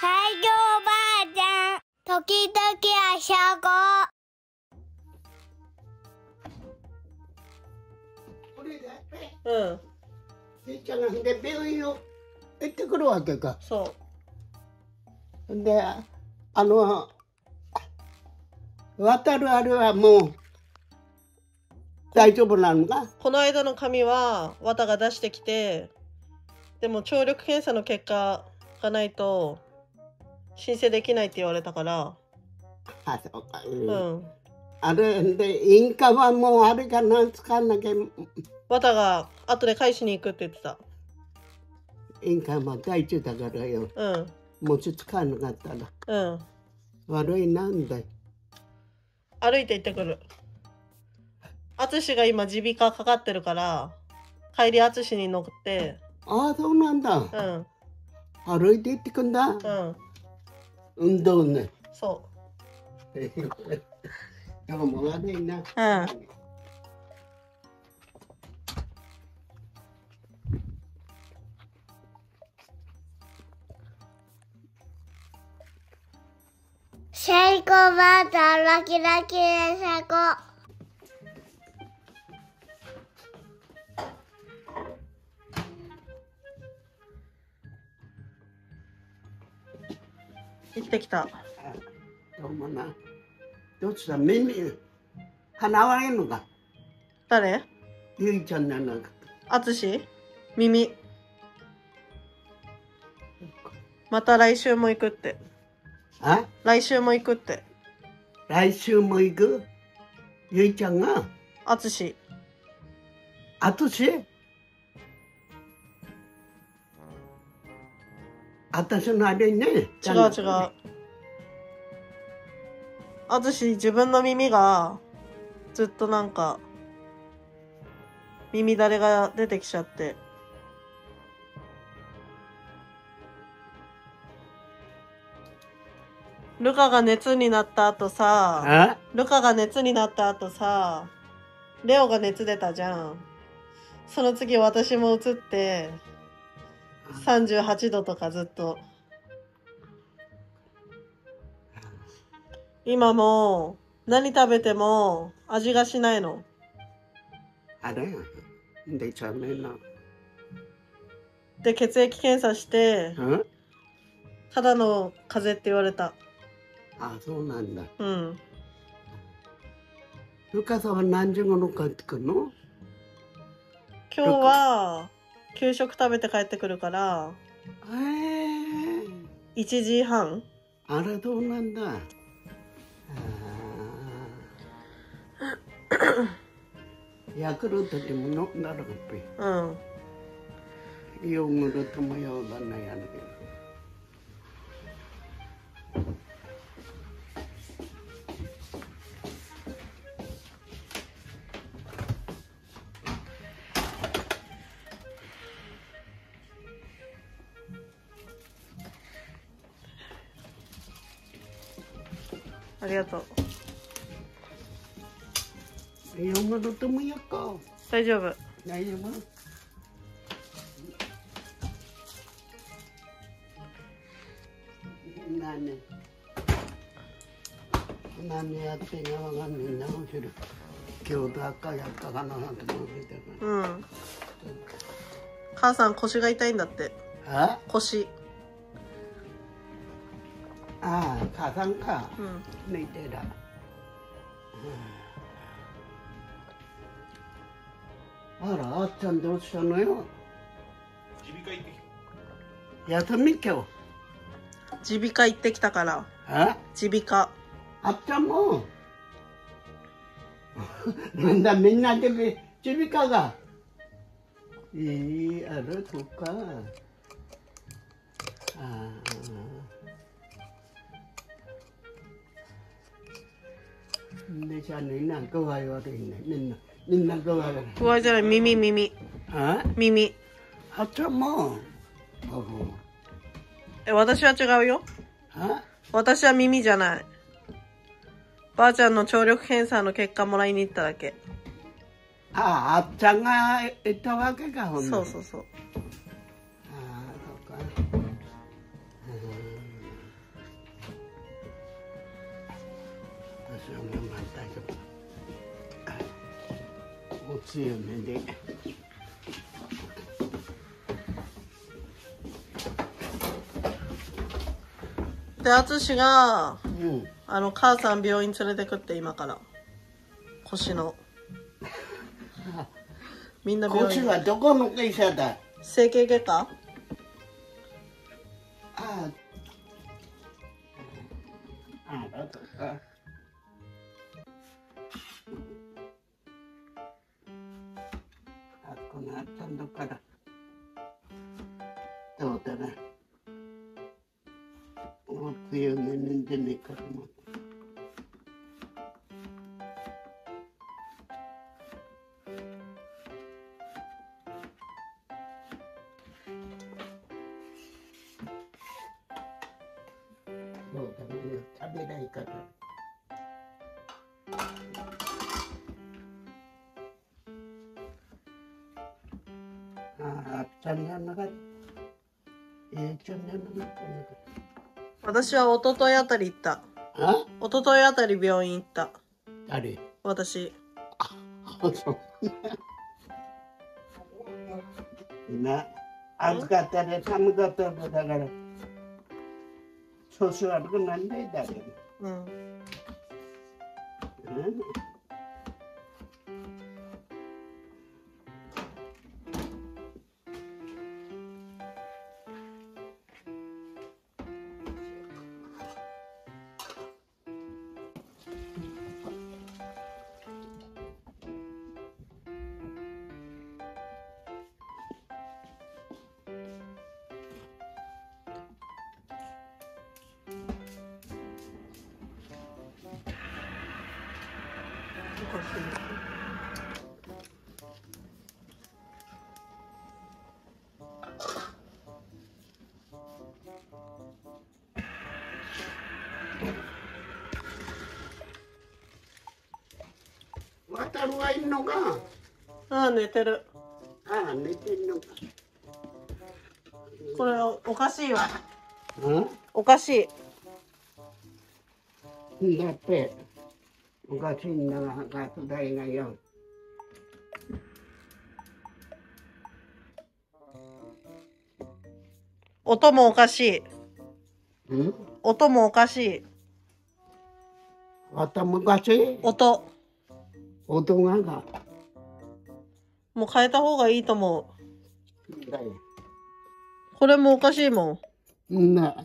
最強ばあちゃん、時々あしゃご。こ。れでうん。じいちゃんがで病院を行ってくるわけかそであの渡るあれはもう大丈夫なのか？うこの間の紙は綿が出してきてでも聴力検査の結果がないと申請できないって言われたから。あそうか、ううん。んあれでインカはもうあれかなん使わなきゃ。綿が後で返しに行くって言ってた。インカは大事だからよ。うん。もし使わなかったら。うん。悪いなんだよ歩いて行ってくる。淳が今耳鼻科かかってるから帰り淳に乗って。ああそうなんだ。うん。歩いて行ってくんだ。うん運動ね。そどう も悪いな。ううん最高ばあちゃん、ラキラキで最高。行ってきた。どうもな。どうした？耳鼻割れんのか？誰？ゆいちゃんなんだか淳？耳。また来週も行くって。あ？来週も行くって。来週も行く？ゆいちゃんが？淳。あとし私のあれね違う違う。淳自分の耳がずっとなんか耳だれが出てきちゃって。ルカが熱になった後さあルカが熱になった後さレオが熱出たじゃん。その次私も移って38度とかずっと。今もう何食べても味がしないの。あれでちゃめなで血液検査してうん？ただの風邪って言われた。あそうなんだ。うん。ルカさんは何時頃帰ってくるの？今日は給食食べて帰ってくるからええ1時半。あれどうなんだ。ヤクルトでも飲んだらかっうん。ぺヨーグルトもようだなやるけどありがとう。ヨーグルトもやっか。大丈夫。大丈夫？何何やってんかわかんしる今日だかやったかなと思ってたかうん。母さん腰が痛いんだって。腰ああ母さんかうん寝てらあらあっちゃんどうしたのよ耳鼻科行ってき休み今日耳鼻科行ってきたから。あ耳鼻科。あっちゃんも。なんだみんなでび耳鼻科が。いいあるとか。ああでじゃあみんな具合悪いねみんなみんな具合悪い具合じゃない耳耳あ耳あっちゃんもあえ私は違うよあ私は耳じゃないばあちゃんの聴力検査の結果もらいに行っただけああっちゃんが言ったわけかほんそうそうそうああそうか私は頑張ったけどお強めで。で淳が、うん、あの母さん病院連れてくって今から。腰の。みんな病院。腰はどこの医者だ？整形外科？ああああ。だとか。あ、このあったんだから。どうだな。もう強めに出ねえからも。そうだ？ね、食べないから。私は一昨日あたり行った。あ？一昨日あたり病院行った。誰？私。な、暑かったり寒かったりだから、調子悪くなんないだけど。うんうん渡るはいんのか？ああ寝てる。ああ、寝てんのか。これおおかしいわ。うおかしい。んだって、おかしいんだが、ガス代がよ。音もおかしい。うん？音もおかしい。また昔、音。音がが。もう変えた方がいいと思う。これもおかしいもん。ん溶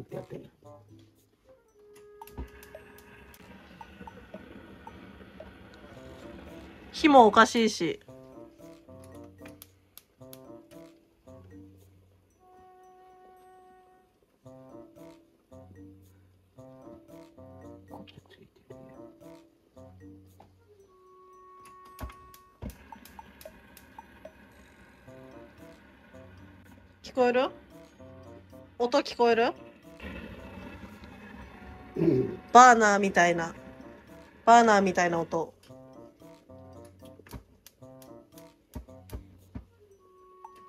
いてやってる火もおかしいしこえる？音聞こえる？うん。バーナーみたいなバーナーみたいな音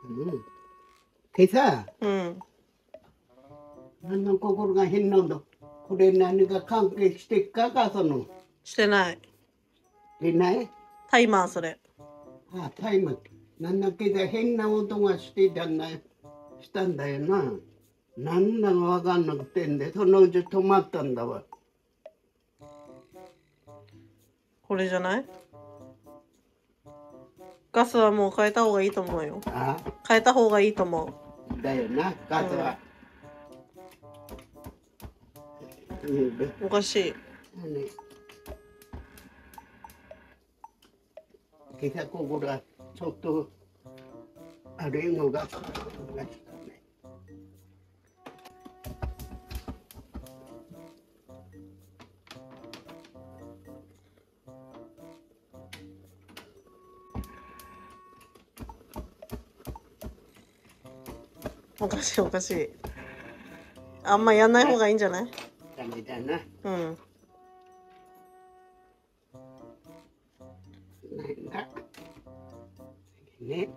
うん。でさ、うん何の心が変なんだ？これ何が関係してっかか、その？してないでない？タイマーそれあ、タイム。なんだけ？ど変な音がしてたんだよ。したんだよな。なんだかわかんなくてんで、そのうち止まったんだわ。これじゃない？ガスはもう変えた方がいいと思うよ。あ、変えた方がいいと思う。だよな、ガスは。うん。おかしい。ね kita ko gura sotto arengo ga ga ne おかしいおかしい。あんまやんない方がいいんじゃない？ダメだな。うん。ね